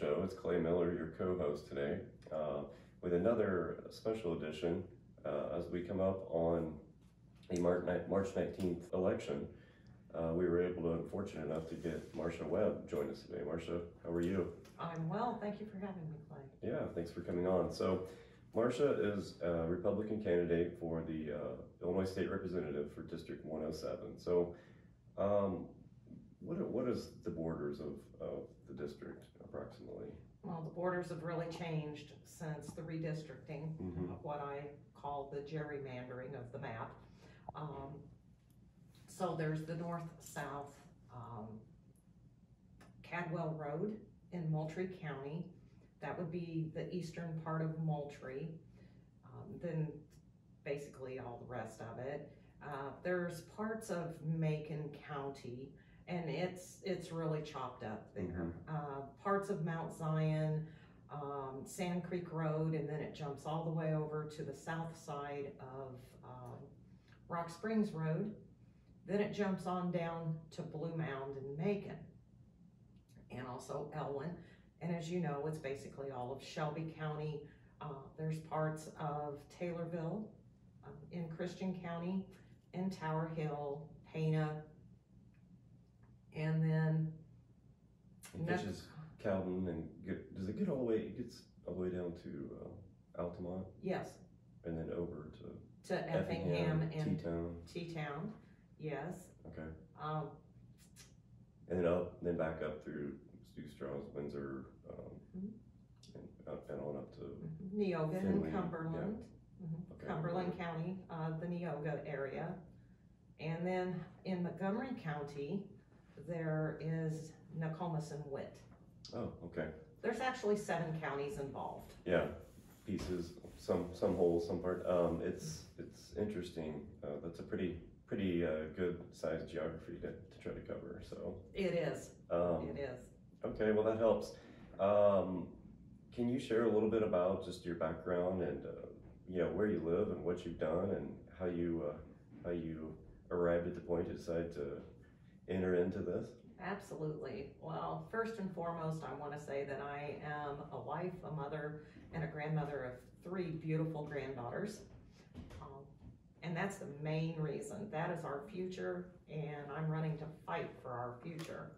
Show. It's Clay Miller, your co-host today, uh, with another special edition uh, as we come up on the March, March 19th election. Uh, we were able to, fortunate enough to get Marsha Webb join us today. Marsha, how are you? I'm well. Thank you for having me, Clay. Yeah, thanks for coming on. So, Marsha is a Republican candidate for the uh, Illinois State Representative for District 107. So, um, what are, what is the borders of, of the district approximately? Well, the borders have really changed since the redistricting, Mhm. of what I call the gerrymandering of the map. Um, so there's the north-south, um, Cadwell Road in Moultrie County. That would be the eastern part of Moultrie. Um, then basically all the rest of it. Uh, there's parts of Macon County and it's, it's really chopped up there. Uh, parts of Mount Zion, um, Sand Creek Road, and then it jumps all the way over to the south side of, um, Rock Springs Road. Then it jumps on down to Blue Mound and Macon. And also Elwin. And as you know, it's basically all of Shelby County. Uh, there's parts of Taylorville, um, in Christian County, in Tower Hill, Pana, and then It touches Calvin and get, does it get all the way, it gets all the way down to uh, Altamont yes, and then over to to Effingham and T-Town? T-Town, yes. Okay. Um, And then up, then back up through Stu Strauss, Windsor, um, Mhm. and, up and on up to, Neoga Findlay, and yeah. Cumberland, Mhm. okay. Cumberland County, uh, the Neoga area. And then in Montgomery County, there is Nokomis and Witt. Oh, okay. There's actually seven counties involved. Yeah, pieces, some, some whole, some part. Um, it's, it's interesting. Uh, that's a pretty, pretty, uh, good sized geography to, to try to cover, so. It is, Um, it is. Okay, well, that helps. Um, can you share a little bit about just your background and, uh, you know, where you live and what you've done and how you, uh, how you arrived at the point to decide to enter into this? Absolutely. Well, first and foremost, I want to say that I am a wife, a mother, and a grandmother of three beautiful granddaughters. Um, And that's the main reason. That is our future, and I'm running to fight for our future.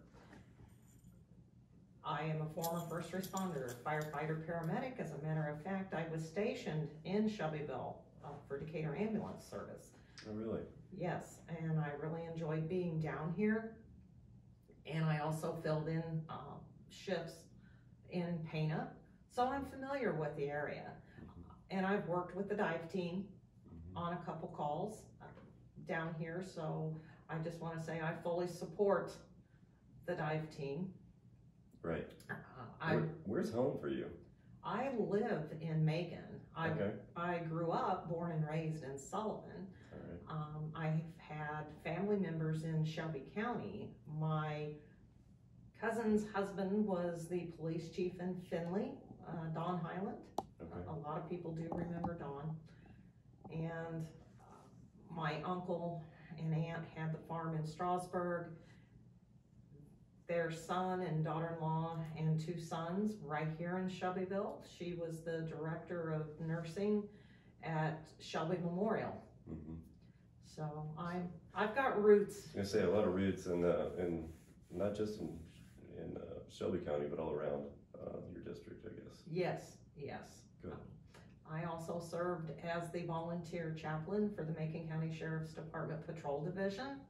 I am a former first responder, firefighter, paramedic. As a matter of fact, I was stationed in Shelbyville uh, for Decatur Ambulance Service. Oh, really? Yes, and I really enjoyed being down here. And I also filled in um, shifts in Pana, so I'm familiar with the area. And I've worked with the dive team Mhm. on a couple calls uh, down here, so I just want to say I fully support the dive team. Right. Uh, I Where, where's home for you? I live in Macon. I Okay, I grew up, born and raised in Sullivan. Um, I've had family members in Shelby County. My cousin's husband was the police chief in Findlay, uh, Don Highland. Okay. A lot of people do remember Don. And my uncle and aunt had the farm in Strasburg. Their son and daughter-in-law and two sons right here in Shelbyville. She was the director of nursing at Shelby Memorial. Mm-hmm. So I'm, I've got roots. I say a lot of roots in, uh, in, not just in, in uh, Shelby County, but all around, uh, your district, I guess. Yes, yes. Good. I also served as the volunteer chaplain for the Macon County Sheriff's Department Patrol Division.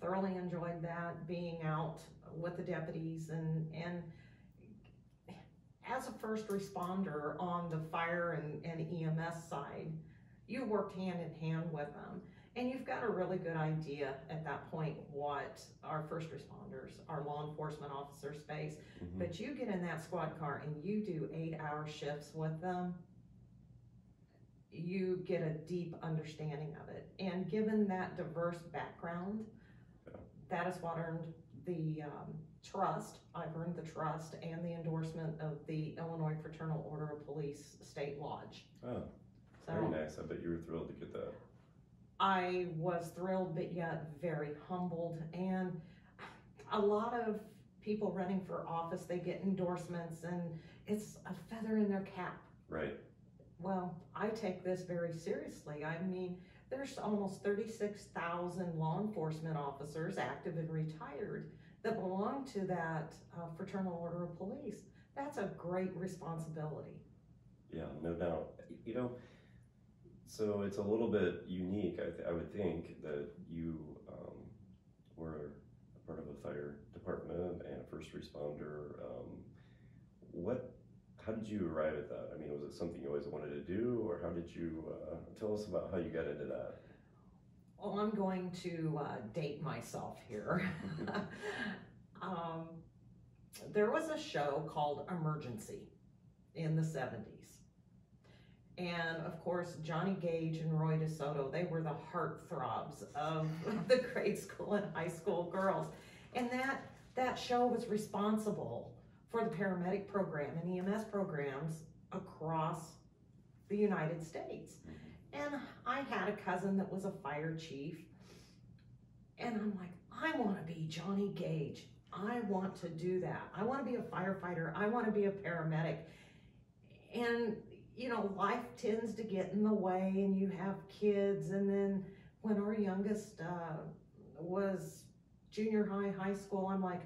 Thoroughly enjoyed that, being out with the deputies and, and as a first responder on the fire and, and EMS side, you worked hand in hand with them. And you've got a really good idea at that point what our first responders, our law enforcement officers face. Mhm. But you get in that squad car and you do eight hour shifts with them, you get a deep understanding of it. And given that diverse background, Yeah. that is what earned the um, trust. I've earned the trust and the endorsement of the Illinois Fraternal Order of Police State Lodge. Oh, very So nice. I bet you were thrilled to get that. I was thrilled, but yet very humbled. And a lot of people running for office, they get endorsements and it's a feather in their cap. Right. Well, I take this very seriously. I mean, there's almost thirty-six thousand law enforcement officers, active and retired, that belong to that uh, fraternal order of police. That's a great responsibility. Yeah, no doubt. You know, so it's a little bit unique, I, th- I would think, that you um, were a part of a fire department and a first responder. Um, what, how did you arrive at that? I mean, was it something you always wanted to do, or how did you uh, tell us about how you got into that? Well, I'm going to uh, date myself here. um, there was a show called Emergency in the 70s. And of course, Johnny Gage and Roy DeSoto, they were the heartthrobs of the grade school and high school girls. And that, that show was responsible for the paramedic program and EMS programs across the United States. Mm-hmm. And I had a cousin that was a fire chief. And I'm like, I want to be Johnny Gage. I want to do that. I want to be a firefighter. I want to be a paramedic. And, you know, life tends to get in the way, and you have kids. And then when our youngest uh, was junior high, high school, I'm like,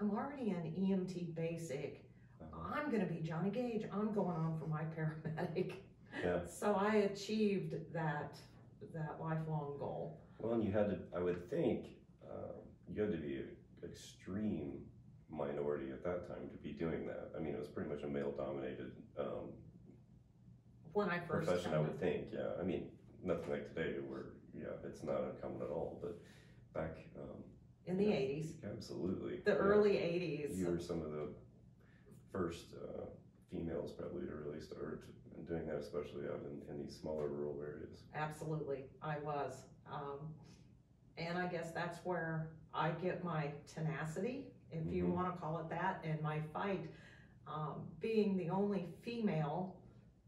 I'm already an EMT basic. Uh-huh. I'm going to be Johnny Gage. I'm going on for my paramedic. Yeah. So I achieved that that lifelong goal. Well, and you had to, I would think, uh, you had to be an extreme minority at that time to be doing that. I mean, it was pretty much a male dominated um, When I first profession, I would think. Yeah, I mean, nothing like today where yeah, it's not uncommon at all. But back, um, in the Yeah. 80s, absolutely, the yeah. early 80s. You were some of the first uh, females probably to really start doing that, especially out in, in these smaller rural areas. Absolutely, I was. Um, and I guess that's where I get my tenacity, if you Mhm. want to call it that, and my fight. Um, being the only female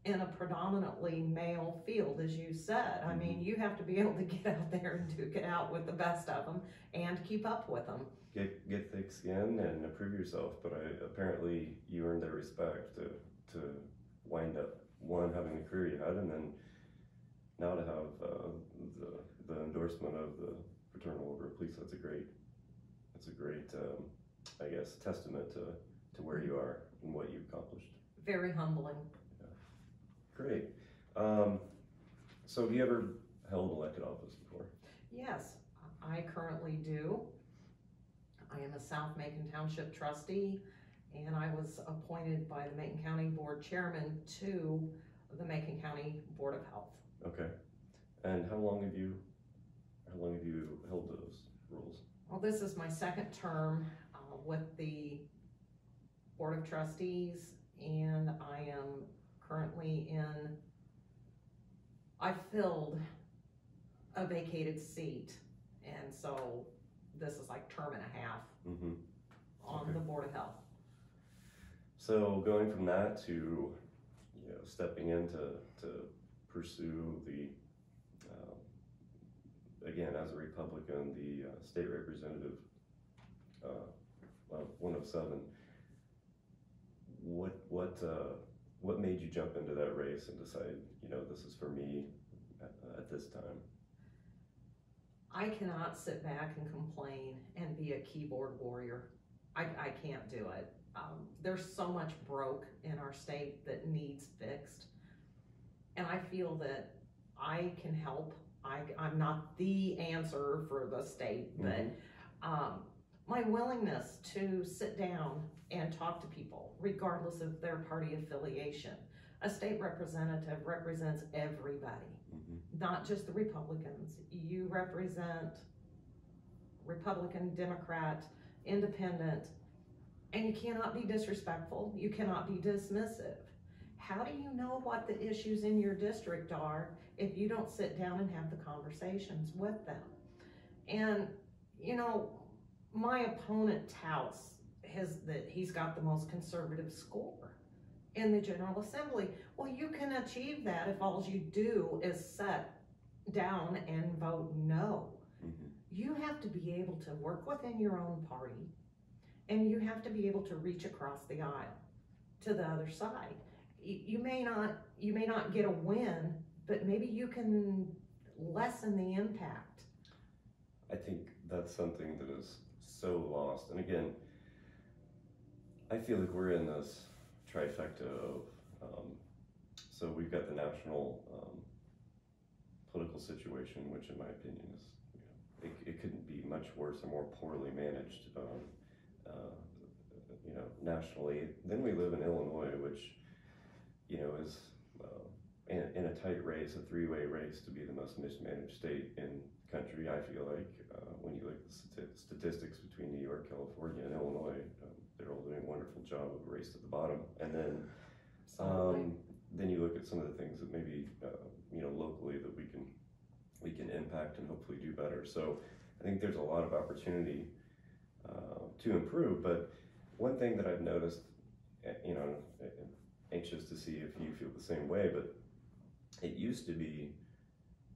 in a predominantly male field, as you said. I mean, you have to be able to get out there and duke it out with the best of them and keep up with them. Get get thick skin and improve yourself. But I apparently you earned their respect to to wind up one having the career you had, and then now to have uh, the the endorsement of the fraternal order of police. That's a great that's a great um, I guess testament to to where you are and what you've accomplished. Very humbling. Great. Um, so have you ever held elected office before? Yes, I currently do. I am a South Macon Township trustee, and I was appointed by the Macon County Board Chairman to the Macon County Board of Health. Okay. And how long have you how long have you held those roles? Well, this is my second term uh, with the Board of Trustees, and I am currently in, I filled a vacated seat, and so this is like term and a half Mm-hmm. on Okay. the Board of Health. So going from that to, you know, stepping in to, to pursue the, um, again, as a Republican, the uh, state representative, uh, one of seven. What, what, uh, what made you jump into that race and decide, you know, this is for me at, at this time? I cannot sit back and complain and be a keyboard warrior. I, I can't do it. Um, there's so much broke in our state that needs fixed. And I feel that I can help. I, I'm not the answer for the state, but Mhm. um, my willingness to sit down and talk to people, regardless of their party affiliation. A state representative represents everybody Mhm. not just the Republicans. You represent Republican, Democrat, Independent, and you cannot be disrespectful. You cannot be dismissive. How do you know what the issues in your district are if you don't sit down and have the conversations with them? And, you know, my opponent touts his, that he's got the most conservative score in the General Assembly. Well, you can achieve that if all you do is sit down and vote no. Mhm. You have to be able to work within your own party and you have to be able to reach across the aisle to the other side. You may not you may not get a win, but maybe you can lessen the impact. I think that's something that is so lost. And again, I feel like we're in this trifecta of um, so we've got the national um, political situation, which in my opinion is you know, it, it couldn't be much worse or more poorly managed. Um, uh, you know, nationally. Then we live in Illinois, which you know is in, in, a tight race, a three-way race to be the most mismanaged state in the country. I feel like uh, when you look at the statistics between New York, California, and Illinois, um, they're all doing a wonderful job of a race to the bottom. And then, um, then you look at some of the things that maybe uh, you know locally that we can we can impact and hopefully do better. So I think there's a lot of opportunity uh, to improve. But one thing that I've noticed, eh, you know, eh, anxious to see if you feel the same way, but it used to be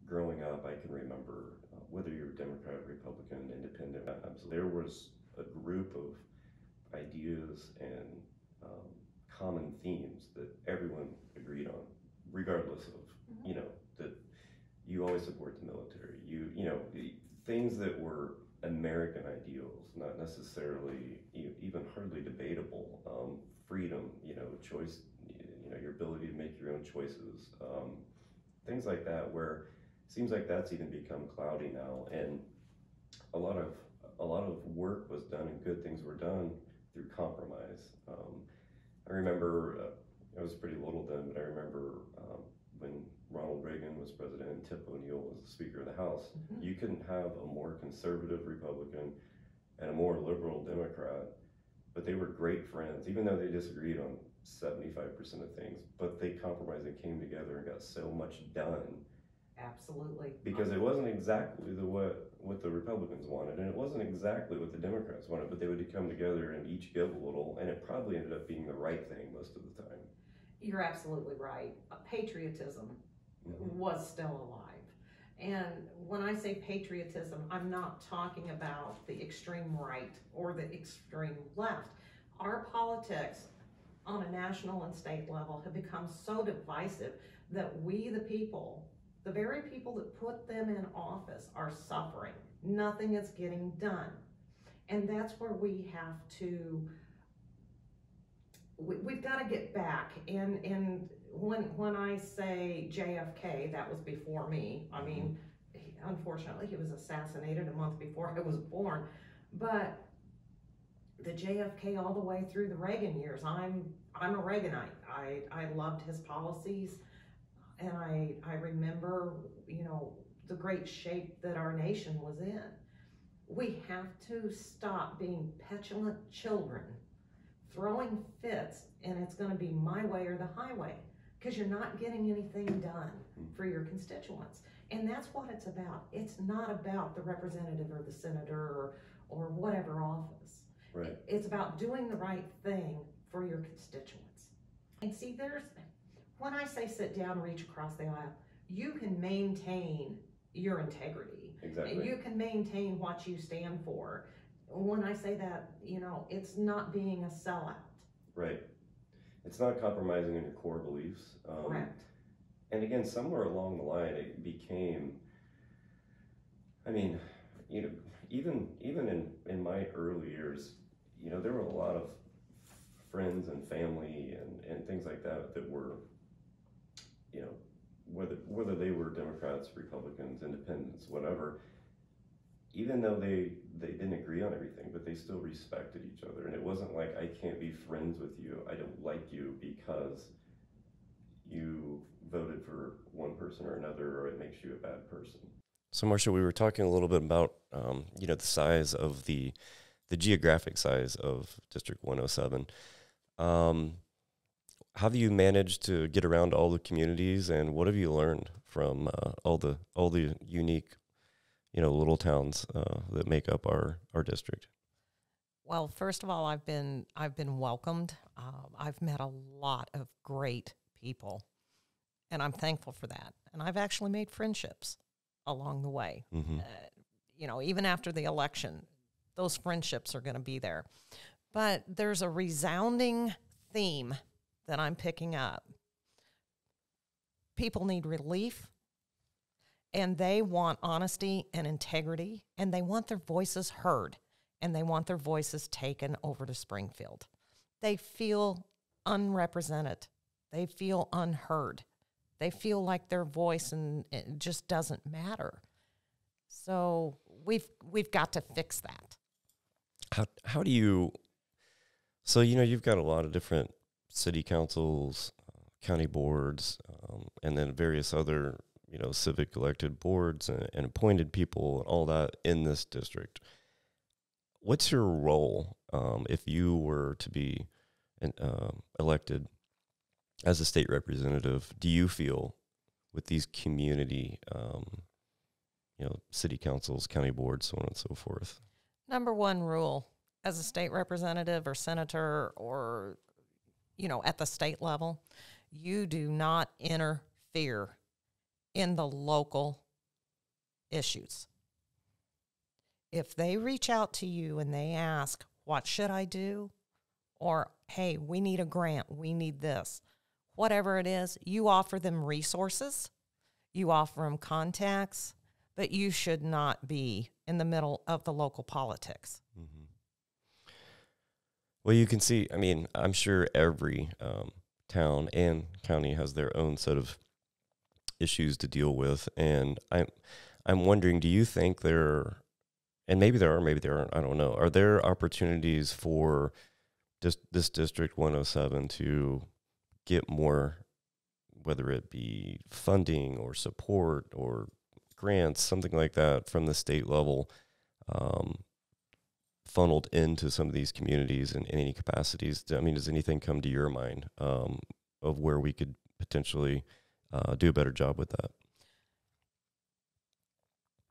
growing up, I can remember uh, whether you're Democrat, Republican, Independent, there was a group of ideas and um, common themes that everyone agreed on, regardless of, mm-hmm. you know, that you always support the military. You, you know, things that were American ideals, not necessarily even hardly debatable. Um, freedom, you know, choice, you know, your ability to make your own choices, um, things like that. Where it seems like that's even become cloudy now, and a lot of a lot of work was done and good things were done through compromise. Um, I remember uh, I was pretty little then, but I remember um, when Ronald Reagan was president and Tip O'Neill was the Speaker of the House. Mm-hmm. You couldn't have a more conservative Republican and a more liberal Democrat, but they were great friends, even though they disagreed on 75% of things. But they compromised and came together and got so much done. Absolutely. Because it wasn't exactly the what what the Republicans wanted, and it wasn't exactly what the Democrats wanted, but they would come together and each give a little, and it probably ended up being the right thing most of the time. You're absolutely right. Patriotism mm-hmm. was still alive. And when I say patriotism, I'm not talking about the extreme right or the extreme left. Our politics on a national and state level have become so divisive that we, the people, the very people that put them in office, are suffering. Nothing is getting done. And that's where we have to we, have got to get back and and when when I say JFK, that was before me. I mean, mm-hmm. he, unfortunately, he was assassinated a month before I was born, but the JFK all the way through the Reagan years, I'm I'm a Reaganite. I I loved his policies, and I I remember you know the great shape that our nation was in. We have to stop being petulant children throwing fits and it's going to be my way or the highway because you're not getting anything done for your constituents. And that's what it's about. It's not about the representative or the senator or, or whatever office. Right. It's about doing the right thing for your constituents. And see, there's, when I say sit down, reach across the aisle, you can maintain your integrity. Exactly. You can maintain what you stand for when I say that, you know, it's not being a sellout. Right. It's not compromising on your core beliefs. Um, Correct. And again, somewhere along the line, it became. I mean, you know, even even in in my early years, you know, there were a lot of friends and family and and things like that that were, you know, whether whether they were Democrats, Republicans, Independents, whatever even though they they didn't agree on everything, but they still respected each other. And it wasn't like I can't be friends with you. I don't like you because you voted for one person or another, or it makes you a bad person. So, Marsha, we were talking a little bit about um, you know the size of the the geographic size of District 107. Um, how have you managed to get around all the communities, and what have you learned from uh, all the all the unique you know little towns uh, that make up our our district? Well, first of all, I've been I've been welcomed. Uh, I've met a lot of great people, and I'm thankful for that. And I've actually made friendships along the way. Mm-hmm. Uh, you know, even after the election, those friendships are going to be there. But there's a resounding theme that I'm picking up. People need relief and they want honesty and integrity and they want their voices heard and they want their voices taken over to Springfield. They feel unrepresented. They feel unheard. They feel like their voice and it just doesn't matter. So we've we've got to fix that. How how do you? So you know you've got a lot of different city councils, uh, county boards, um, and then various other you know civic elected boards and, and appointed people and all that in this district. What's your role um, if you were to be an, uh, elected as a state representative? Do you feel with these community, um, you know, city councils, county boards, so on and so forth? Number one rule as a state representative or senator or, you know, at the state level, you do not interfere in the local issues. If they reach out to you and they ask, What should I do? or Hey, we need a grant, we need this, whatever it is, you offer them resources, you offer them contacts, but you should not be in the middle of the local politics. Mm-hmm. Well, you can see, I mean, I'm sure every um, town and county has their own set of issues to deal with. And I'm, I'm wondering, do you think there, and maybe there are, maybe there aren't, I don't know, are there opportunities for just this District 107 to get more, whether it be funding or support or grants, something like that from the state level, um, funneled into some of these communities in, in, any capacities? I mean, does anything come to your mind um, of where we could potentially uh, do a better job with that?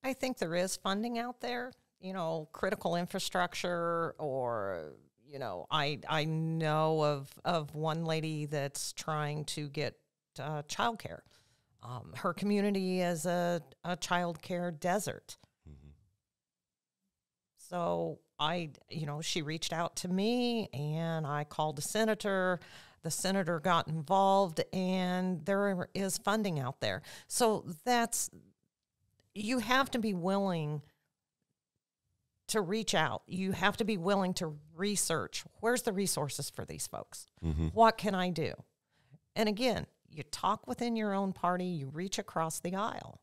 I think there is funding out there, you know, critical infrastructure or you know, I I know of of one lady that's trying to get uh, childcare. Um, her community is a a childcare desert. Mm-hmm. So I, you know, she reached out to me, and I called the senator. The senator got involved, and there is funding out there. So that's you have to be willing to reach out. You have to be willing to research where's the resources for these folks? Mm-hmm. What can I do? And again, you talk within your own party, you reach across the aisle.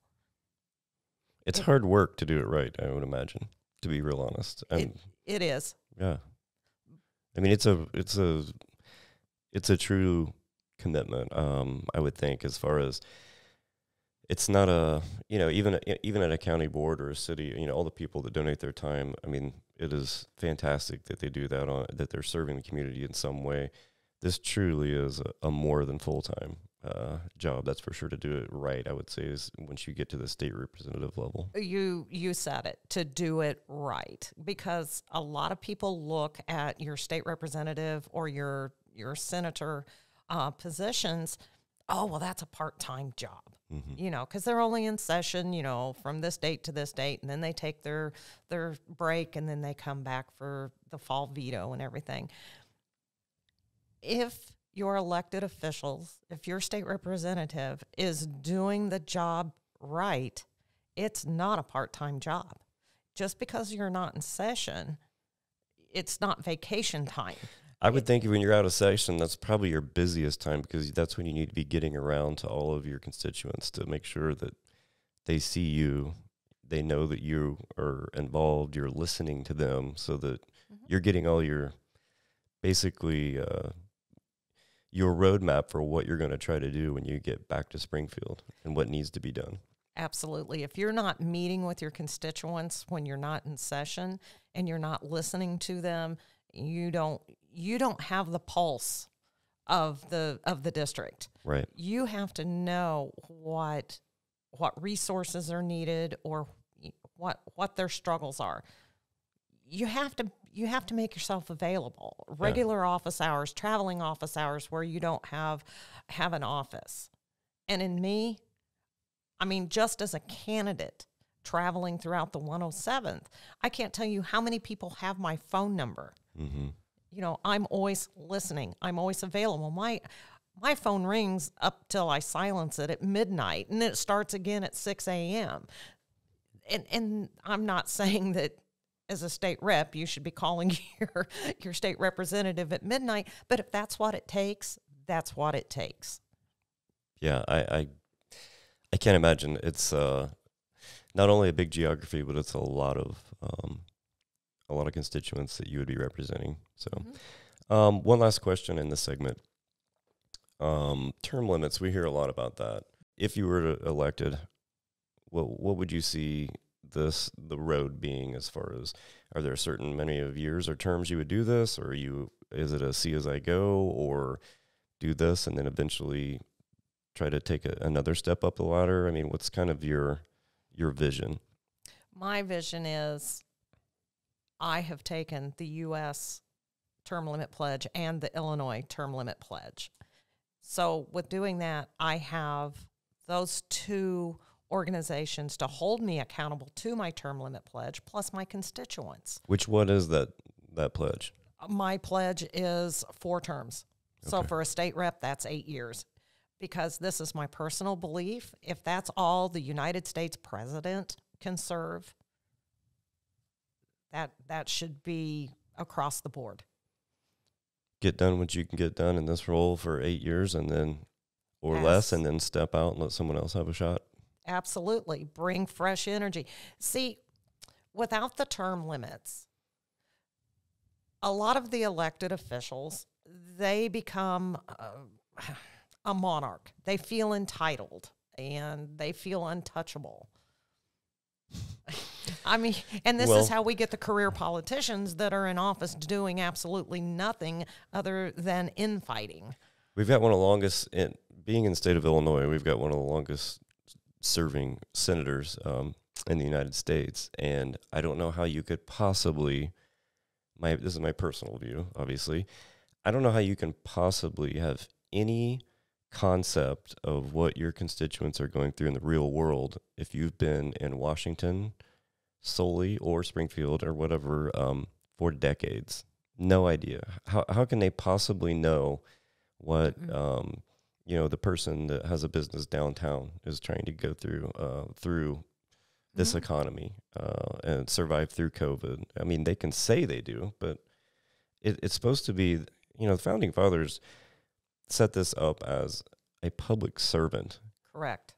It's it, hard work to do it right, I would imagine, to be real honest. And it, it is. Yeah. I mean, it's a it's a it's a true commitment. Um, I would think as far as it's not a you know even even at a county board or a city you know all the people that donate their time i mean it is fantastic that they do that on that they're serving the community in some way this truly is a, a more than full-time uh, job that's for sure to do it right i would say is once you get to the state representative level you you said it to do it right because a lot of people look at your state representative or your your senator uh, positions oh well that's a part-time job Mm-hmm. You know, because they're only in session, you know, from this date to this date, and then they take their their break, and then they come back for the fall veto and everything. If your elected officials, if your state representative is doing the job right, it's not a part time job. Just because you're not in session, it's not vacation time. I would think when you're out of session, that's probably your busiest time because that's when you need to be getting around to all of your constituents to make sure that they see you, they know that you are involved, you're listening to them, so that mm-hmm. you're getting all your basically uh, your roadmap for what you're going to try to do when you get back to Springfield and what needs to be done. Absolutely. If you're not meeting with your constituents when you're not in session and you're not listening to them, you don't you don't have the pulse of the of the district. Right. You have to know what what resources are needed or what what their struggles are. You have to you have to make yourself available. Regular yeah. office hours, traveling office hours where you don't have have an office. And in me, I mean just as a candidate traveling throughout the 107th, I can't tell you how many people have my phone number. Mm-hmm you know, I'm always listening. I'm always available. My my phone rings up till I silence it at midnight, and then it starts again at six a.m. And and I'm not saying that as a state rep you should be calling your your state representative at midnight, but if that's what it takes, that's what it takes. Yeah, I I, I can't imagine. It's uh, not only a big geography, but it's a lot of um, a lot of constituents that you would be representing. So, Mm-hmm. um, one last question in this segment. Um, term limits. We hear a lot about that. If you were elected, what what would you see this the road being as far as are there certain many of years or terms you would do this, or you is it a see as I go, or do this and then eventually try to take a, another step up the ladder? I mean, what's kind of your your vision? My vision is I have taken the U.S. term limit pledge and the Illinois term limit pledge. So, with doing that, I have those two organizations to hold me accountable to my term limit pledge, plus my constituents. Which one is that that pledge? Uh, my pledge is four terms. So, for a state rep, that's eight years. Because this is my personal belief. If that's all the United States president can serve, that that should be across the board. Get done what you can get done in this role for eight years, and then or less, and then step out and let someone else have a shot. Absolutely. Bring fresh energy. See, without the term limits, a lot of the elected officials, they become uh, a monarch. They feel entitled and they feel untouchable. I mean, and this Well- is how we get the career politicians that are in office doing absolutely nothing other than infighting. We've got one of the longest, in, being in the state of Illinois, we've got one of the longest serving senators um, in the United States. And I don't know how you could possibly, my this is my personal view, obviously. I don't know how you can possibly have any concept of what your constituents are going through in the real world if you've been in Washington solely or Springfield or whatever um, for decades. No idea. How, how can they possibly know what Mm-mm. um, you know the person that has a business downtown is trying to go through uh, through this Mhm. economy uh, and survive through COVID. I mean, they can say they do, but it, it's supposed to be. You know, the founding fathers set this up as a public servant, Correct.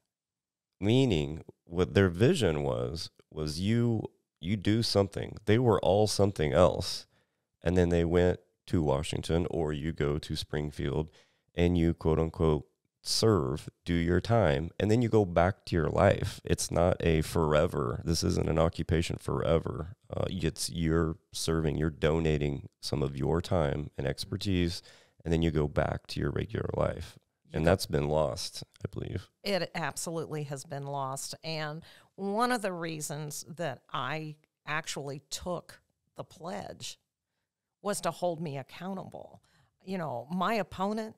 meaning what their vision was was you you do something. They were all something else, and then they went to Washington or you go to Springfield and you quote unquote serve, do your time, and then you go back to your life. It's not a forever. This isn't an occupation forever. Uh, it's you're serving, you're donating some of your time and expertise, and then you go back to your regular life. And that's been lost, I believe. It absolutely has been lost. And one of the reasons that I actually took the pledge was to hold me accountable. You know, my opponent,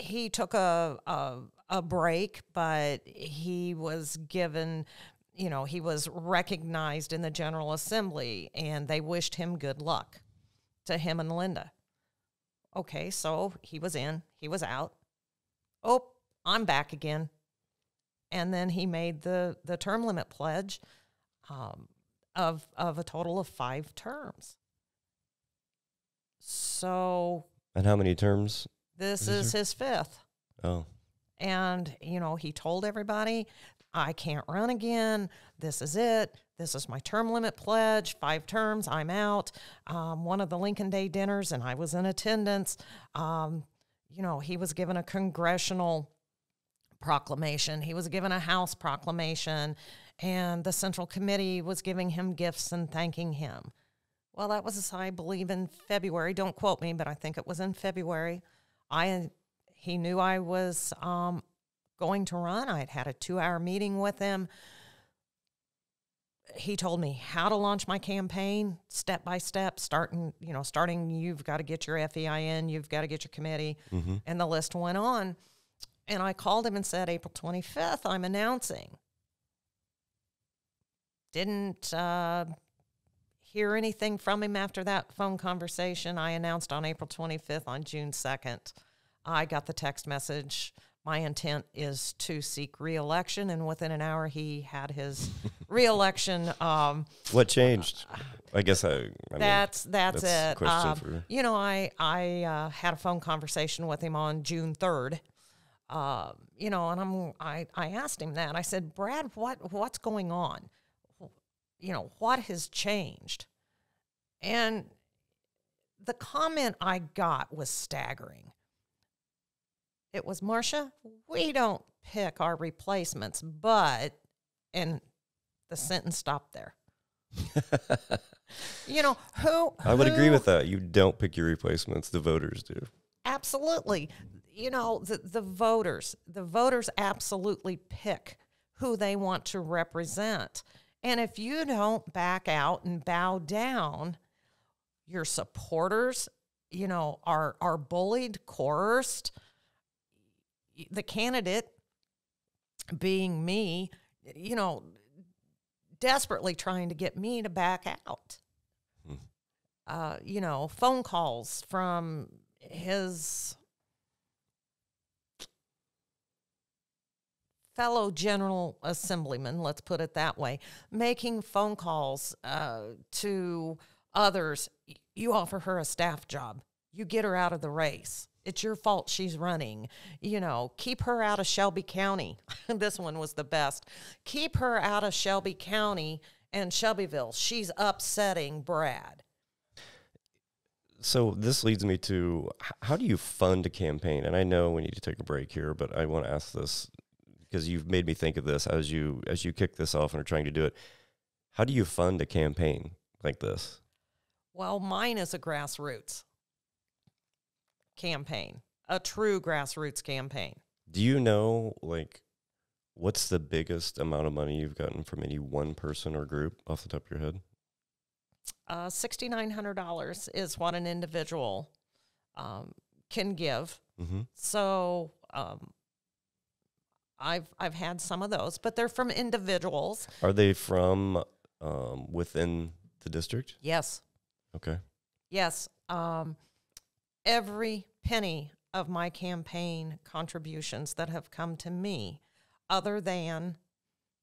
he took a, a, a break, but he was given, you know, he was recognized in the General Assembly and they wished him good luck to him and Linda. Okay, so he was in, he was out. Oh, I'm back again. And then he made the, the term limit pledge um, of, of a total of five terms. So And how many terms? This Is is his fifth. Oh, And, you know, he told everybody, I can't run again. This is it. This is my term limit pledge. Five terms, I'm out. Um, one of the Lincoln Day dinners, and I was in attendance. Um, you know, he was given a congressional proclamation, he was given a House proclamation, and the Central Committee was giving him gifts and thanking him. Well, that was, I believe, in February. Don't quote me, but I think it was in February. I he knew I was um, going to run. I had had a two-hour meeting with him. He told me how to launch my campaign step by step, starting you know starting. You've got to get your FEIN. You've got to get your committee, mm-hmm. and the list went on. And I called him and said, April 25th, I'm announcing. Didn't uh, hear anything from him after that phone conversation. I announced on April 25th, on June 2nd, I got the text message. My intent is to seek reelection, and within an hour, he had his reelection. Um, What changed? I guess I. I mean, that's that's, that's it. Um, for- you know, I I uh, had a phone conversation with him on June third. Uh, you know, and I'm I I asked him that. I said, Brad, what what's going on? You know, what has changed? And the comment I got was staggering. It was, Marsha, we don't pick our replacements, but, and the sentence stopped there. you know, who? I would agree with that. You don't pick your replacements; the voters do. Absolutely. You know, the, the voters, the voters absolutely pick who they want to represent. And if you don't back out and bow down, your supporters, you know, are are bullied, coerced. The candidate being me, you know, desperately trying to get me to back out. Uh, you know, phone calls from his fellow general assemblyman, let's put it that way, making phone calls uh, to others. You offer her a staff job, you get her out of the race. It's your fault she's running. You know, keep her out of Shelby County. this one was the best. Keep her out of Shelby County and Shelbyville. She's upsetting Brad. So this leads me to how do you fund a campaign? And I know we need to take a break here, but I want to ask this because you've made me think of this as you as you kick this off and are trying to do it. How do you fund a campaign like this? Well, mine is a grassroots campaign, a true grassroots campaign. Do you know like what's the biggest amount of money you've gotten from any one person or group off the top of your head? Uh, $6,900 is what an individual um, can give. Mm-hmm. So um, I've, I've had some of those, but they're from individuals. Are they from um, within the district? Yes. Okay. Yes. Um, every penny of my campaign contributions that have come to me, other than,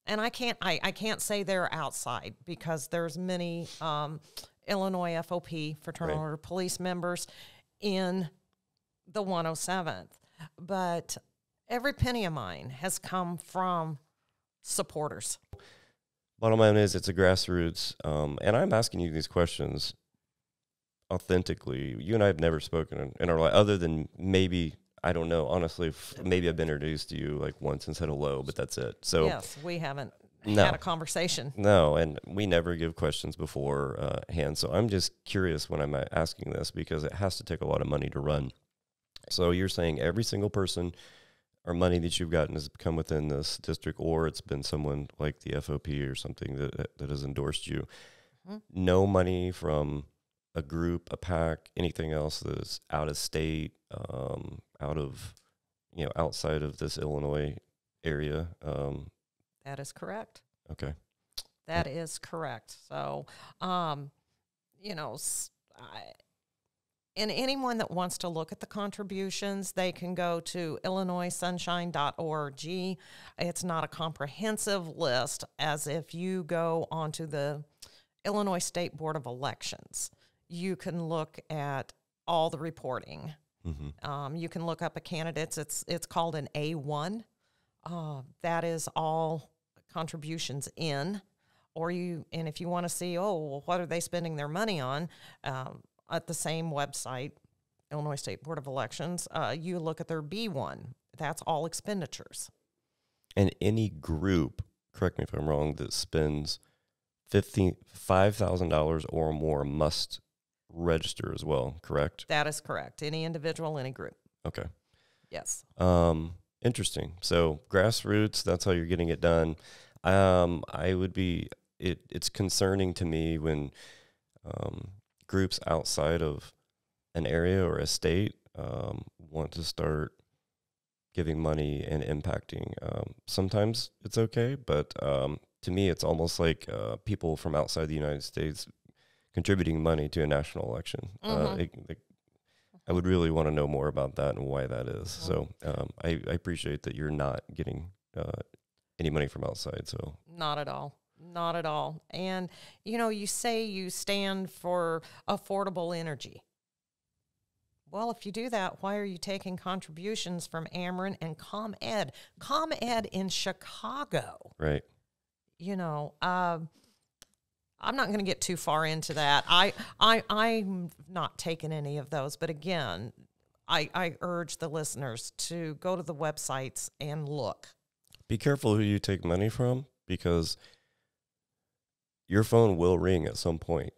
and I can't, I, I can't say they're outside because there's many um, Illinois FOP fraternal Right. order police members in the 107th, but every penny of mine has come from supporters. Bottom line is, it's a grassroots, um, and I'm asking you these questions authentically. You and I have never spoken in, in our life, other than maybe I don't know. Honestly, f- maybe I've been introduced to you like once and said hello, but that's it. So yes, we haven't No. had a conversation. no, and we never give questions before uh, hand. So I'm just curious when I'm uh, asking this because it has to take a lot of money to run. So you're saying every single person or money that you've gotten has come within this district, or it's been someone like the FOP or something that that has endorsed you. Mhm. No money from a group, a pack, anything else that is out of state, um, out of you know outside of this Illinois area. Um, That is correct. okay. That is correct. So, um, you know, I, and anyone that wants to look at the contributions, they can go to illinoissunshine.org. It's not a comprehensive list, as if you go onto the Illinois State Board of Elections. You can look at all the reporting. Mm-hmm. Um, you can look up a candidate's. It's it's called an A one. Uh, that is all contributions in, or you. And if you want to see, oh, well, what are they spending their money on? Um, at the same website, Illinois State Board of Elections, uh, you look at their B one. That's all expenditures. And any group, correct me if I'm wrong, that spends fifteen five thousand dollars or more must register as well. Correct? That is correct. Any individual, any group. Okay. Yes. Um, interesting. So grassroots, that's how you're getting it done. Um, I would be it. It's concerning to me when um, groups outside of an area or a state um, want to start giving money and impacting. Um, sometimes it's okay, but um, to me, it's almost like uh, people from outside the United States contributing money to a national election. Uh, Mhm. it, it, I would really want to know more about that and why that is. So um, I, I appreciate that you're not getting uh, any money from outside. So Not at all. Not at all. And, you know, you say you stand for affordable energy. Well, if you do that, why are you taking contributions from Ameren and ComEd? ComEd in Chicago, right, you know, um, I'm not going to get too far into that. I, I, I'm not taking any of those, but again, I, I urge the listeners to go to the websites and look. be careful who you take money from because your phone will ring at some point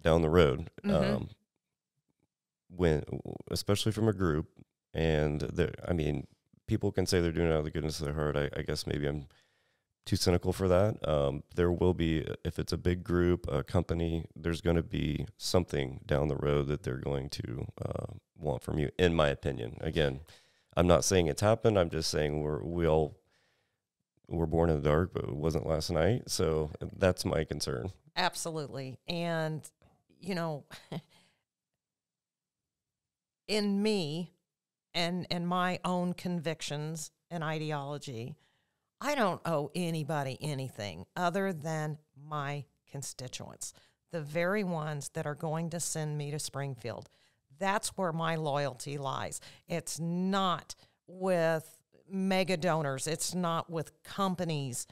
down the road. Mhm. Um, when, especially from a group, and I mean, people can say they're doing it out of the goodness of their heart. I, I guess maybe I'm too cynical for that. Um, there will be, if it's a big group, a company, there's going to be something down the road that they're going to uh, want from you, in my opinion. Again, I'm not saying it's happened. I'm just saying we're we all were born in the dark, but it wasn't last night. So that's my concern. Absolutely. And, you know, in me and and my own convictions and ideology, I don't owe anybody anything other than my constituents, the very ones that are going to send me to Springfield. That's where my loyalty lies. It's not with mega donors, it's not with companies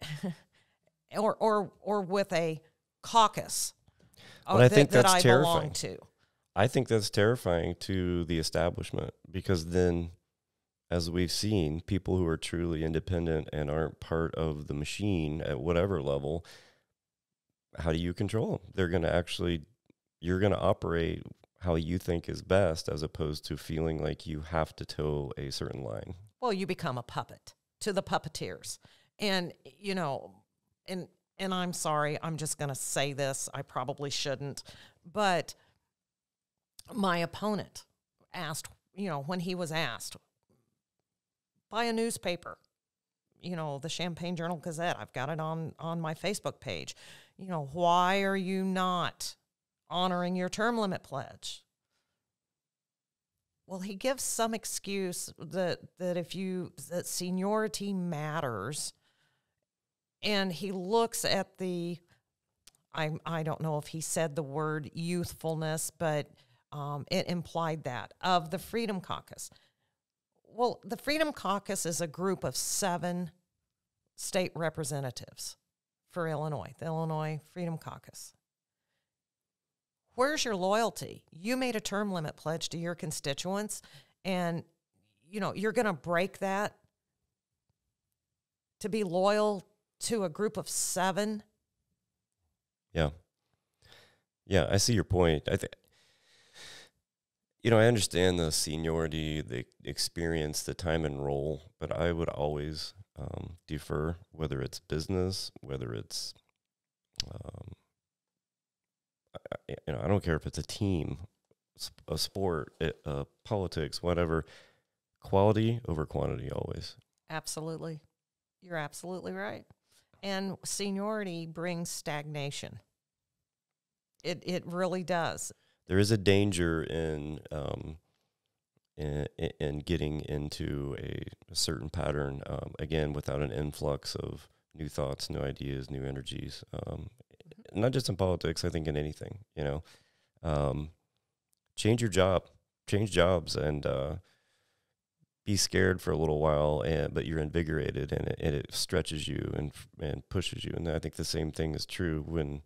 or or or with a caucus But I think that, that's that I belong terrifying. to. I think that's terrifying to the establishment because then, as we've seen, people who are truly independent and aren't part of the machine at whatever level, how do you control them? They're going to actually, you're going to operate how you think is best as opposed to feeling like you have to toe a certain line. Well, you become a puppet to the puppeteers. And you know, and and I'm sorry, I'm just going to say this. I probably shouldn't, but my opponent asked, you know, when he was asked by a newspaper, you know, the Champaign Journal Gazette, I've got it on on my Facebook page. You know, why are you not honoring your term limit pledge? Well, he gives some excuse that that if you that seniority matters, and he looks at the, I I don't know if he said the word youthfulness, but um, it implied that of the Freedom Caucus. Well, the Freedom Caucus is a group of seven state representatives for Illinois, the Illinois Freedom Caucus. Where's your loyalty? You made a term limit pledge to your constituents, and you know you're going to break that to be loyal to a group of seven. Yeah. Yeah, I see your point. I think you know, I understand the seniority, the experience, the time and role, but I would always um, defer, whether it's business, whether it's, um, you know, I don't care if it's a team, a sport, it, uh, politics, whatever. Quality over quantity, always. Absolutely. You're absolutely right. And seniority brings stagnation. It it really does. there is a danger in um, in, in getting into a, a certain pattern um, again without an influx of new thoughts, new ideas, new energies. Um, not just in politics, I think in anything. You know, um, change your job, change jobs, and uh, be scared for a little while, and but you're invigorated, and it, and it stretches you and and pushes you. And I think the same thing is true when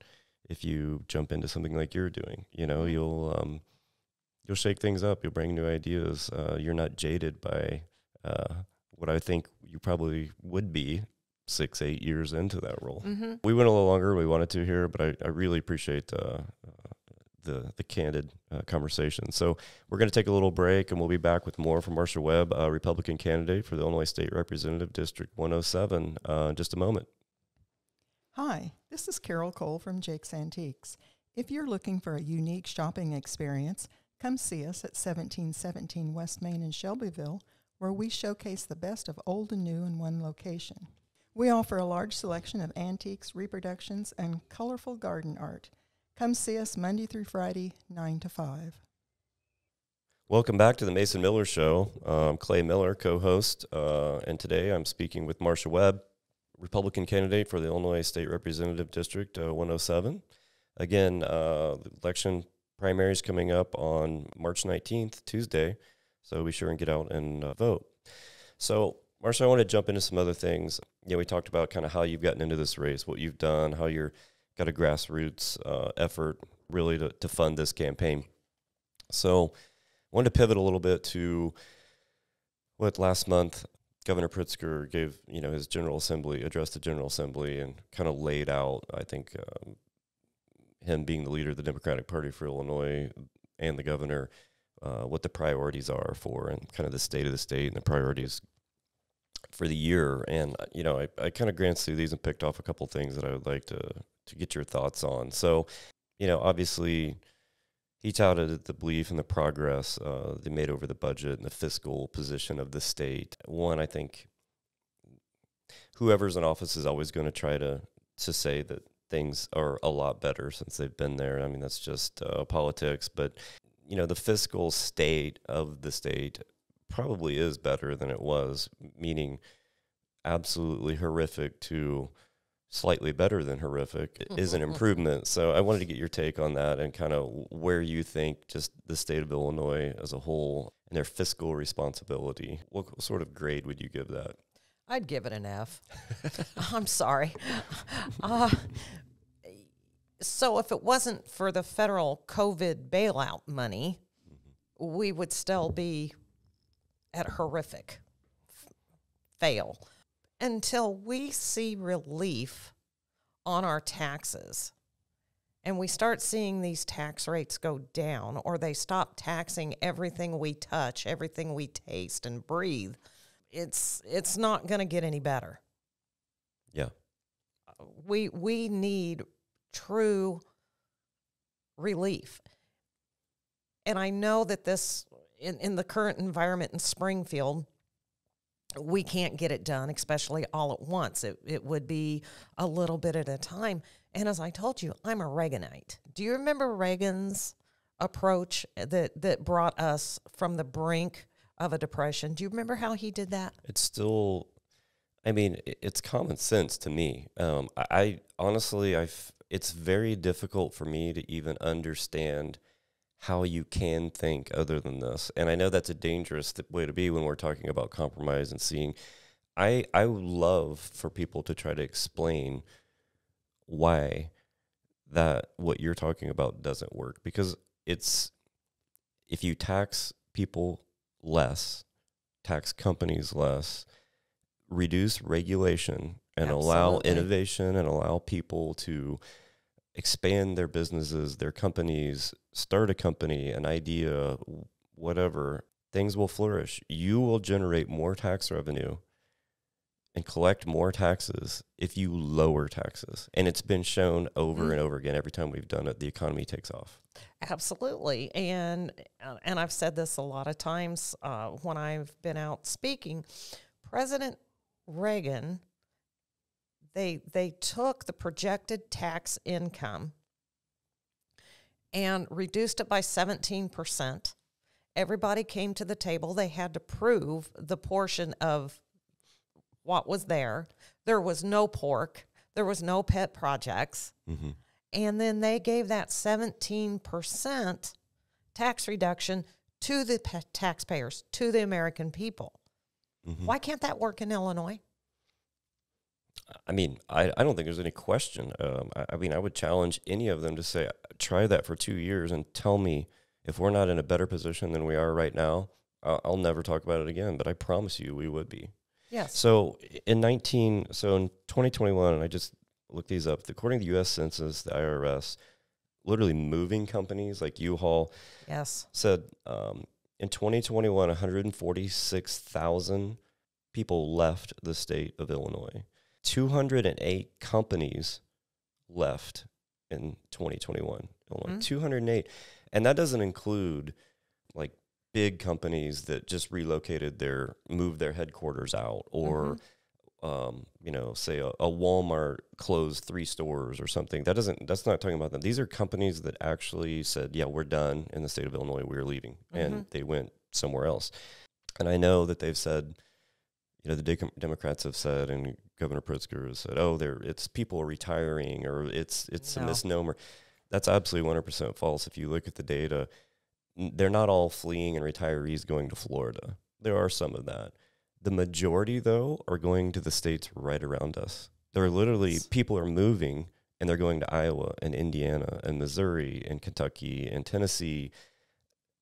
if you jump into something like you're doing. You know, Mhm. you'll um, you'll shake things up. You'll bring new ideas. Uh, you're not jaded by uh, what I think you probably would be six, eight years into that role. Mm-hmm. We went a little longer we wanted to here, but I, I really appreciate uh, uh, the the candid uh, conversation. So we're going to take a little break, and we'll be back with more from Marsha Webb, uh, Republican candidate for the Illinois State Representative District 107, uh, in just a moment. Hi, this is Carol Cole from Jake's Antiques. If you're looking for a unique shopping experience, come see us at 1717 West Main in Shelbyville, where we showcase the best of old and new in one location. We offer a large selection of antiques, reproductions, and colorful garden art. Come see us Monday through Friday, 9 to 5. Welcome back to the Mason Miller Show. I'm Clay Miller, co host, uh, and today I'm speaking with Marsha Webb, Republican candidate for the Illinois State Representative District uh, 107. Again, uh, the election primaries coming up on March 19th, Tuesday, so be sure and get out and uh, vote. So, Marsha, I want to jump into some other things. Yeah, we talked about kind of how you've gotten into this race, what you've done, how you're got a grassroots uh, effort really to, to fund this campaign. So, I wanted to pivot a little bit to what last month Governor Pritzker gave, you know, his General Assembly, addressed the General Assembly and kind of laid out, I think, um, him being the leader of the Democratic Party for Illinois and the governor, uh, what the priorities are for and kind of the state of the state and the priorities for the year. And, uh, you know, I, I kind of glanced through these and picked off a couple things that I would like to, to get your thoughts on. So, you know, obviously, he touted the belief in the progress uh, they made over the budget and the fiscal position of the state. One, I think whoever's in office is always going to try to to say that things are a lot better since they've been there. I mean, that's just uh, politics, but you know, the fiscal state of the state probably is better than it was, meaning absolutely horrific to slightly better than horrific is an improvement. So I wanted to get your take on that and kind of where you think just the state of Illinois as a whole and their fiscal responsibility. What sort of grade would you give that? I'd give it an F. I'm sorry. Uh, so if it wasn't for the federal COVID bailout money, we would still be at horrific fail until we see relief on our taxes and we start seeing these tax rates go down or they stop taxing everything we touch, everything we taste and breathe, it's it's not going to get any better. Yeah. We we need true relief. And I know that this in, in the current environment in Springfield, we can't get it done, especially all at once. It, it would be a little bit at a time. And as I told you, I'm a Reaganite. Do you remember Reagan's approach that, that brought us from the brink of a depression? Do you remember how he did that? It's still, I mean, it's common sense to me. Um, I, I honestly, I, it's very difficult for me to even understand how you can think other than this. And I know that's a dangerous way to be when we're talking about compromise and seeing. I I love for people to try to explain why that what you're talking about doesn't work because it's if you tax people less, tax companies less, reduce regulation and allow innovation and allow people to expand their businesses, their companies, start a company, an idea, whatever, things will flourish. You will generate more tax revenue and collect more taxes if you lower taxes. And it's been shown over Mhm. and over again every time we've done it, the economy takes off. Absolutely, and uh, and I've said this a lot of times uh, when I've been out speaking. President Reagan, they they took the projected tax income and reduced it by seventeen percent. Everybody came to the table. They had to prove the portion of what was there. There was no pork. There was no pet projects Mm-hmm. and then they gave that 17% tax reduction to the pa- taxpayers, to the American people. Mm-hmm. Why can't that work in Illinois? I mean, I, I don't think there's any question. Um, I, I mean, I would challenge any of them to say, try that for two years and tell me if we're not in a better position than we are right now. I'll, I'll never talk about it again, but I promise you we would be. Yes. So in 19, so in 2021, and I just looked these up, according to the U.S. Census, the IRS, literally moving companies like U-Haul Yes. said um, in 2021, 146,000 people left the state of Illinois. 208 companies left in 2021. Illinois. Mhm. 208. And that doesn't include like big companies that just relocated their, moved their headquarters out or Mhm. um, you know, say a, a Walmart closed three stores or something. That doesn't. That's not talking about them. These are companies that actually said, "Yeah, we're done in the state of Illinois. We're leaving," and they went somewhere else. And I know that they've said, you know, the Dem- Democrats have said, and Governor Pritzker has said, "Oh, there, it's people retiring, or it's it's a misnomer." That's absolutely one hundred percent false. If you look at the data, they're not all fleeing and retirees going to Florida. There are some of that. The majority, though, are going to the states right around us. They're literally Yes. people are moving and they're going to Iowa and Indiana and Missouri and Kentucky and Tennessee,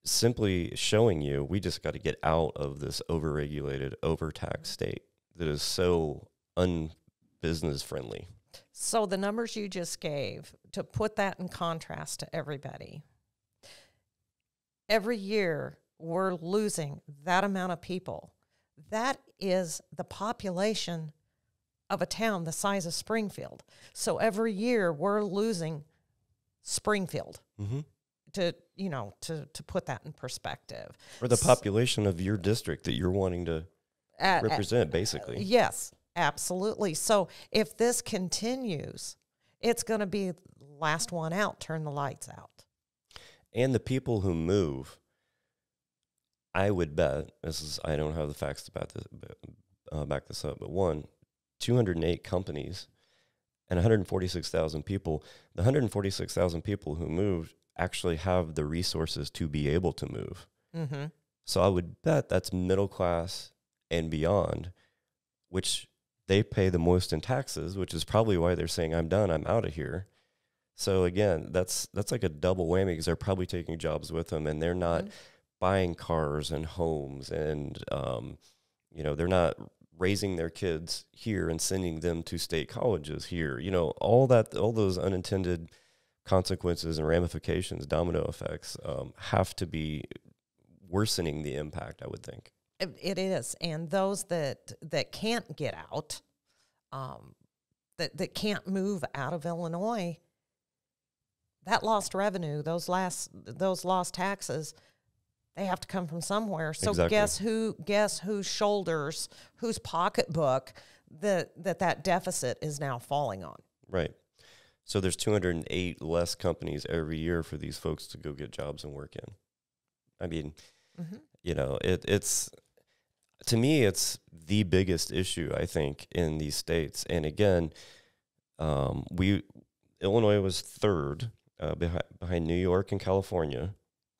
simply showing you we just got to get out of this overregulated, overtaxed state that is so unbusiness friendly. So the numbers you just gave, to put that in contrast to everybody, every year we're losing that amount of people. That is the population of a town the size of Springfield. So every year we're losing Springfield Mm-hmm. to, you know, to, to put that in perspective. Or the population of your district that you're wanting to At- at- represent, basically. Yes, absolutely. So if this continues, it's going to be last one out, turn the lights out. and the people who move i would bet this is i don't have the facts to back this, uh, back this up but one 208 companies and 146000 people the 146000 people who moved actually have the resources to be able to move Mm-hmm. so i would bet that's middle class and beyond which they pay the most in taxes which is probably why they're saying i'm done i'm out of here. So again that's that's like a double whammy because they're probably taking jobs with them and they're not Mhm. buying cars and homes and um, you know they're not raising their kids here and sending them to state colleges here. You know all that all those unintended consequences and ramifications domino effects um, have to be worsening the impact i would think It, it is, and those that that can't get out, um, that that can't move out of Illinois, that lost revenue, those last those lost taxes, they have to come from somewhere. So Exactly. guess who? Guess whose shoulders, whose pocketbook that that that deficit is now falling on. right so there's 208 less companies every year for these folks to go get jobs and work in i mean Mm-hmm. you know it, it's to me it's the biggest issue i think in these states and again um, we illinois was third uh, behind, behind new york and california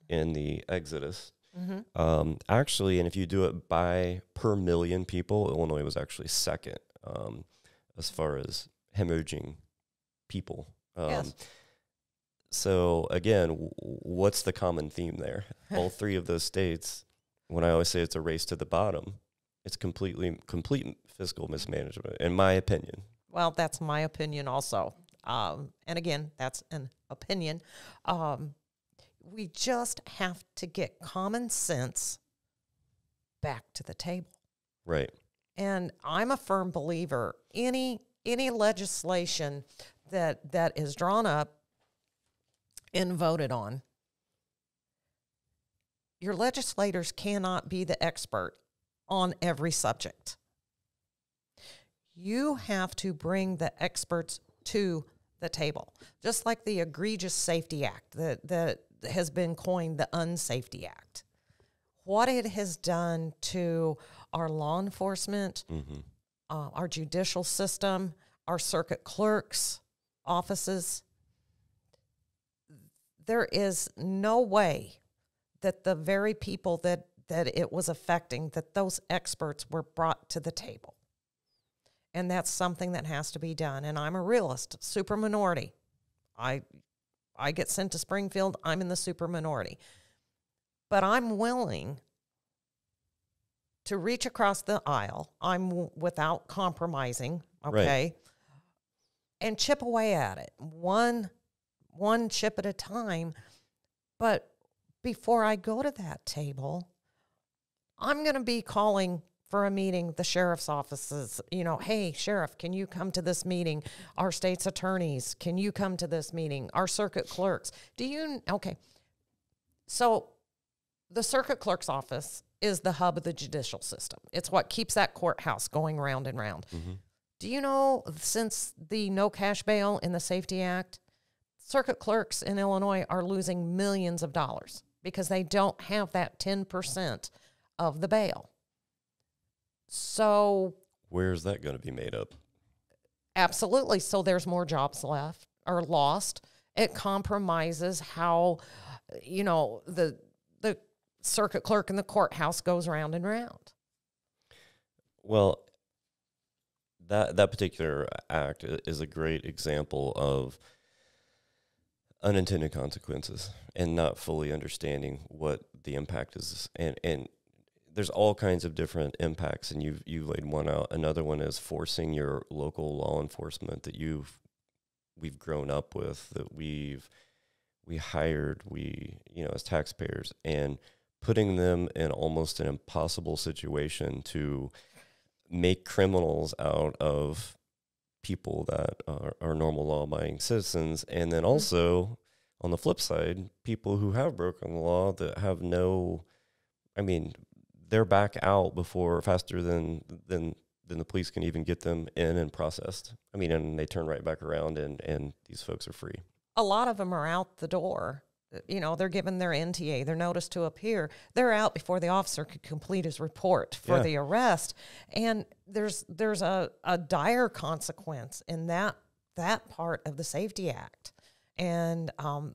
in the exodus Mm-hmm. um, actually and if you do it by per million people illinois was actually second um, as far as hemorrhaging people um, Yes. so again w- what's the common theme there all three of those states when i always say it's a race to the bottom it's completely complete fiscal mismanagement in my opinion Well, that's my opinion also. Um, and again, that's an opinion. Um, we just have to get common sense back to the table. right And I'm a firm believer any any legislation that that is drawn up and voted on, your legislators cannot be the expert on every subject. You have to bring the experts to the table, just like the Egregious Safety Act that, that has been coined the Unsafety Act. What it has done to our law enforcement, mm-hmm. uh, our judicial system, our circuit clerks' offices. There is no way that the very people that, that it was affecting, that those experts were brought to the table. And that's something that has to be done. And I'm a realist, super minority. I I get sent to Springfield, I'm in the super minority. But I'm willing to reach across the aisle. I'm w- without compromising, Right. okay? And chip away at it. One one chip at a time. But before I go to that table, I'm going to be calling for a meeting the sheriff's offices you know hey sheriff can you come to this meeting? Our state's attorneys can you come to this meeting? Our circuit clerks. Do you okay. So the circuit clerk's office is the hub of the judicial system. It's what keeps that courthouse going round and round. Mm-hmm. Do you know since the no cash bail in the Safety Act, circuit clerks in Illinois are losing millions of dollars because they don't have that 10% of the bail. So, Where's that going to be made up? absolutely. So, there's more jobs left or lost. It compromises how, you know, the, the circuit clerk in the courthouse goes round and round. Well, that that particular act is a great example of unintended consequences and not fully understanding what the impact is. And and there's all kinds of different impacts and you've you laid one out. Another one is forcing your local law enforcement that you've we've grown up with that we've we hired we you know as taxpayers and putting them in almost an impossible situation to make criminals out of people that are, are normal law abiding citizens. And then hmm. also, on the flip side, people who have broken the law that have no, I mean, they're back out before faster than, than, than the police can even get them in and processed. I mean, and they turn right back around and, and these folks are free. a lot of them are out the door. You know, they're given their NTA, their notice to appear. They're out before the officer could complete his report for Yeah. the arrest. And there's there's a, a dire consequence in that that part of the Safety Act. And um,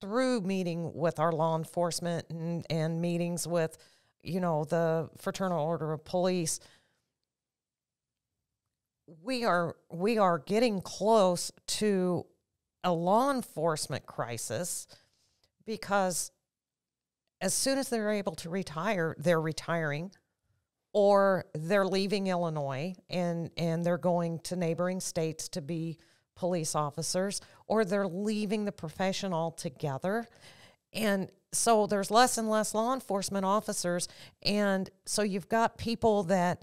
through meeting with our law enforcement and, and meetings with, you know, the Fraternal Order of Police, we are we are getting close to a law enforcement crisis because as soon as they're able to retire, they're retiring or they're leaving Illinois and, and they're going to neighboring states to be police officers or they're leaving the profession altogether. And so there's less and less law enforcement officers. And so you've got people that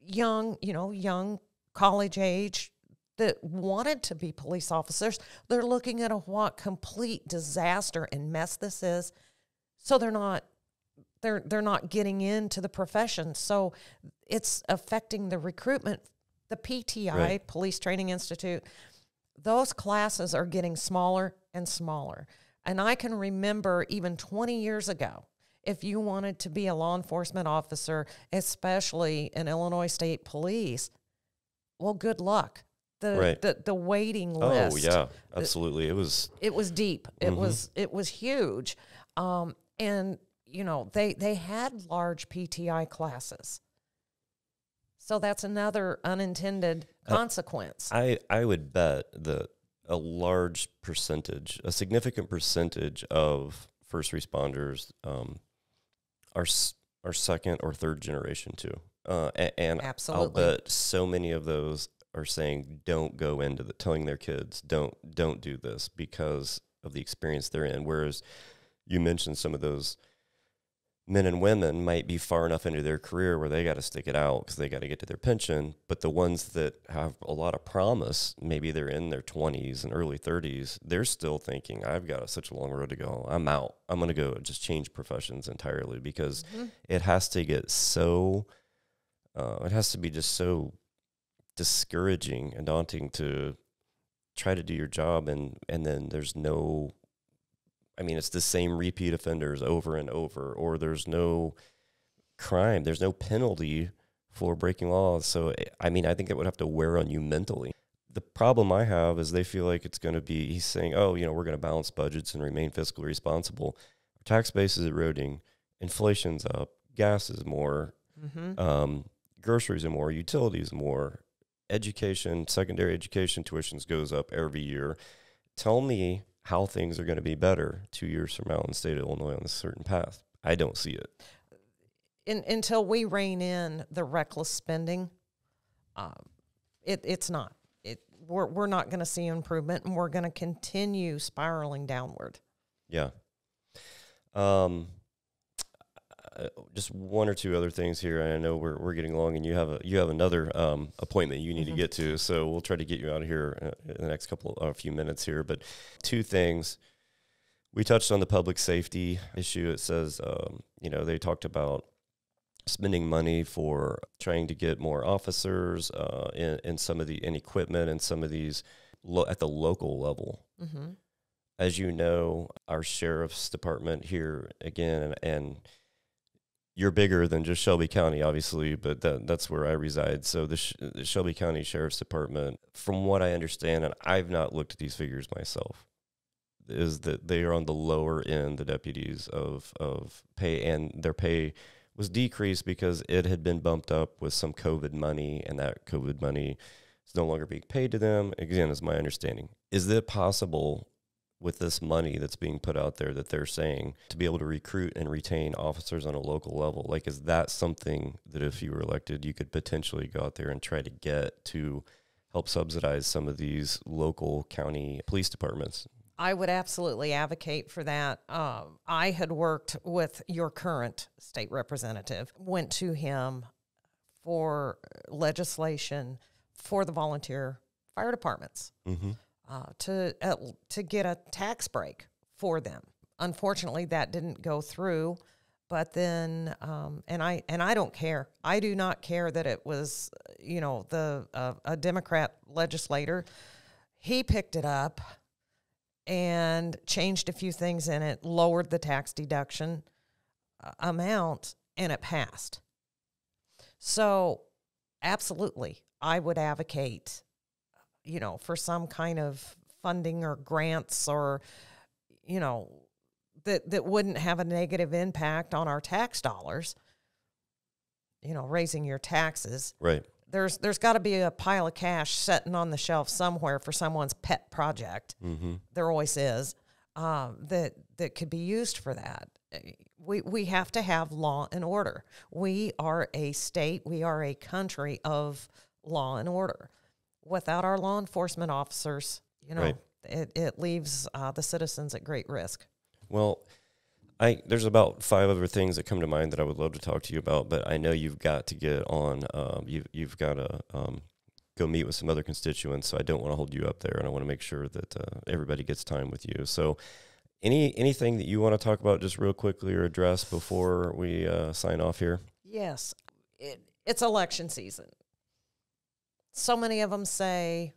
young, you know, young college age that wanted to be police officers. They're looking at a what complete disaster and mess this is. So they're not they're they're not getting into the profession. So it's affecting the recruitment. The PTI, Right. Police Training Institute, those classes are getting smaller and smaller. And I can remember even 20 years ago, if you wanted to be a law enforcement officer, especially in Illinois State Police, well, good luck. The Right. the, the waiting list. Oh yeah, absolutely. It was It was deep. It was it was huge. Um, and you know, they they had large PTI classes. So that's another unintended consequence. I, I would bet that a large percentage, a significant percentage of first responders um, are are second or third generation too. Uh, a- and I'll Absolutely. bet so many of those are saying don't go into the telling their kids don't don't do this because of the experience they're in. Whereas you mentioned some of those men and women might be far enough into their career where they got to stick it out because they got to get to their pension. But the ones that have a lot of promise, maybe they're in their 20s and early 30s, they're still thinking, I've got such a long road to go. I'm out. I'm going to go just change professions entirely because it has to get so, uh, it has to be just so discouraging and daunting to try to do your job and and then there's no I mean it's the same repeat offenders over and over or there's no crime there's no penalty for breaking laws. So eh, I mean I think it would have to wear on you mentally. The problem I have is they feel like it's going to be he's saying oh you know we're going to balance budgets and remain fiscally responsible. Our tax base is eroding inflation's up gas is more mm-hmm. um, groceries are more, utilities more, education, secondary education tuitions goes up every year. Tell me how things are going to be better two years from now in the state of Illinois on a certain path. I don't see it. in, until we rein in the reckless spending, um, it, it's not. It, we're, we're not going to see improvement and we're going to continue spiraling downward. Yeah. Um, uh, just one or two other things here. and I know we're we're getting along, and you have a you have another um, appointment you need to get to. So we'll try to get you out of here uh, in the next couple uh, few minutes here. But two things. we touched on the public safety issue. It says, um, you know, they talked about spending money for trying to get more officers uh, in, in some of the in equipment and some of these lo- at the local level. Mm-hmm. As you know, our sheriff's department here again, and you're bigger than just Shelby County, obviously, but that, that's where I reside. So the, Sh- the Shelby County Sheriff's Department, from what I understand, and I've not looked at these figures myself, is that they are on the lower end, the deputies of of pay, and their pay was decreased because it had been bumped up with some COVID money, and that COVID money is no longer being paid to them. Again, is my understanding. Is it possible with this money that's being put out there that they're saying to be able to recruit and retain officers on a local level? Like, is that something that if you were elected, you could potentially go out there and try to get to help subsidize some of these local county police departments? I would absolutely advocate for that. Um, I had worked with your current state representative, went to him for legislation for the volunteer fire departments Mm-hmm. Uh, to uh, to get a tax break for them. Unfortunately, that didn't go through. But then, um, and I and I don't care. I do not care that it was, you know, the uh, a Democrat legislator. He picked it up and changed a few things in it, lowered the tax deduction uh, amount, and it passed. So, absolutely, I would advocate, you know, for some kind of funding or grants or, you know, that that wouldn't have a negative impact on our tax dollars. You know, raising your taxes Right. there's there's got to be a pile of cash sitting on the shelf somewhere for someone's pet project. Mm-hmm. There always is um, that that could be used for that. We we have to have law and order. We are a state. We are a country of law and order. Without our law enforcement officers, you know, Right. it it leaves uh, the citizens at great risk. Well, I there's about five other things that come to mind that I would love to talk to you about, but I know you've got to get on. Um, you you've got to um, go meet with some other constituents, so I don't want to hold you up there, and I want to make sure that uh, everybody gets time with you. So, any anything that you want to talk about, just real quickly or address before we uh, sign off here? Yes, it, it's election season. So many of them say,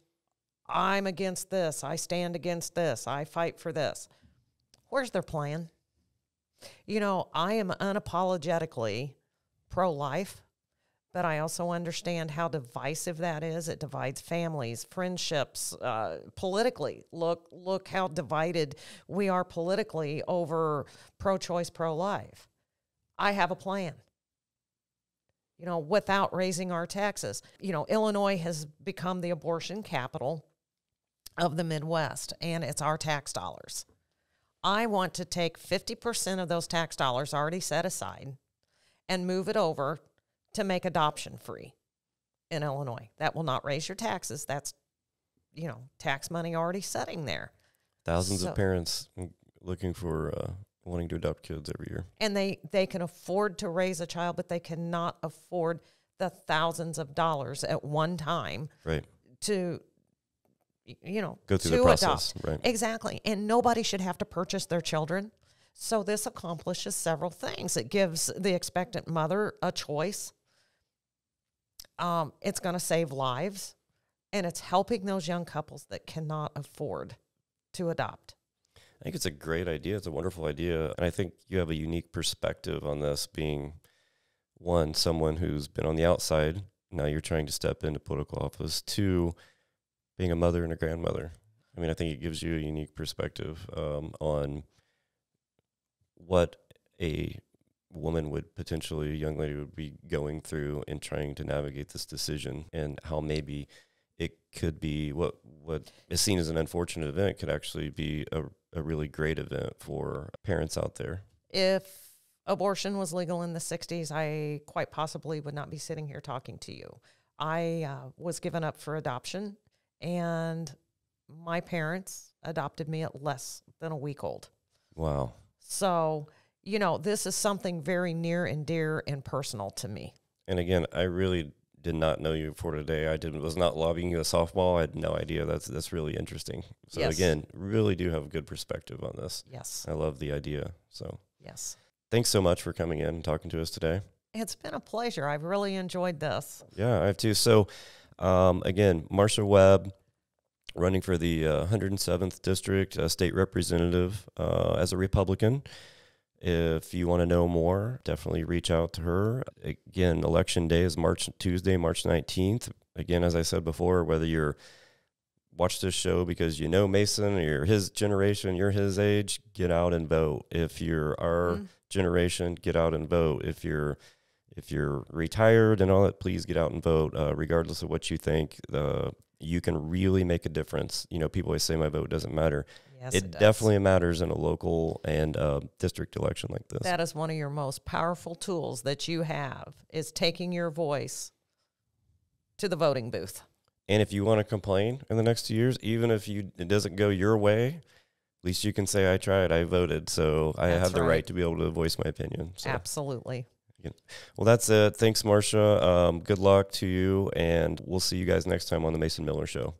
I'm against this, I stand against this, I fight for this. Where's their plan? You know, I am unapologetically pro life, but I also understand how divisive that is. It divides families, friendships, uh, politically. Look, look how divided we are politically over pro choice, pro life. I have a plan you know, without raising our taxes. You know, Illinois has become the abortion capital of the Midwest, and it's our tax dollars. I want to take 50% of those tax dollars already set aside and move it over to make adoption free in Illinois. That will not raise your taxes. That's, you know, tax money already sitting there. Thousands So- of parents looking for uh, wanting to adopt kids every year. and they they can afford to raise a child but they cannot afford the thousands of dollars at one time Right. to you know Go through to the process. adopt. Right. exactly and nobody should have to purchase their children so this accomplishes several things it gives the expectant mother a choice um, it's going to save lives and it's helping those young couples that cannot afford to adopt I think it's a great idea. It's a wonderful idea. And I think you have a unique perspective on this being one, someone who's been on the outside. Now you're trying to step into political office. Two, being a mother and a grandmother. I mean, I think it gives you a unique perspective um, on what a woman would potentially, a young lady would be going through in trying to navigate this decision and how maybe it could be what what is seen as an unfortunate event could actually be a, a really great event for parents out there. if abortion was legal in the 60s, I quite possibly would not be sitting here talking to you. I uh, was given up for adoption, and my parents adopted me at less than a week old. Wow. So, you know, this is something very near and dear and personal to me. And again, I really did not know you for today. I did was not lobbying you a softball. I had no idea. That's that's really interesting. So Yes. again, really do have a good perspective on this. Yes, I love the idea. So yes. thanks so much for coming in and talking to us today. It's been a pleasure. I've really enjoyed this. Yeah, I have too. So, um, again, Marsha Webb, running for the uh, 107th District uh, State Representative uh, as a Republican. If you want to know more, definitely reach out to her. Again, election day is March Tuesday, March 19th. Again, as I said before, whether you're watch this show because you know Mason or you're his generation, you're his age, get out and vote. If you're our Mhm. generation, get out and vote. If you're if you're retired and all that, please get out and vote. Uh, regardless of what you think, uh, you can really make a difference. You know, people always say my vote doesn't matter. Yes, it does. definitely matters in a local and uh, district election like this. That is one of your most powerful tools that you have is taking your voice to the voting booth. and if you want to complain in the next two years, even if you it doesn't go your way, at least you can say I tried, I voted, so I That's have the right. right. to be able to voice my opinion. So. Absolutely. Well, that's it. Thanks, Marsha. Um, good luck to you, and we'll see you guys next time on the Mason Miller Show.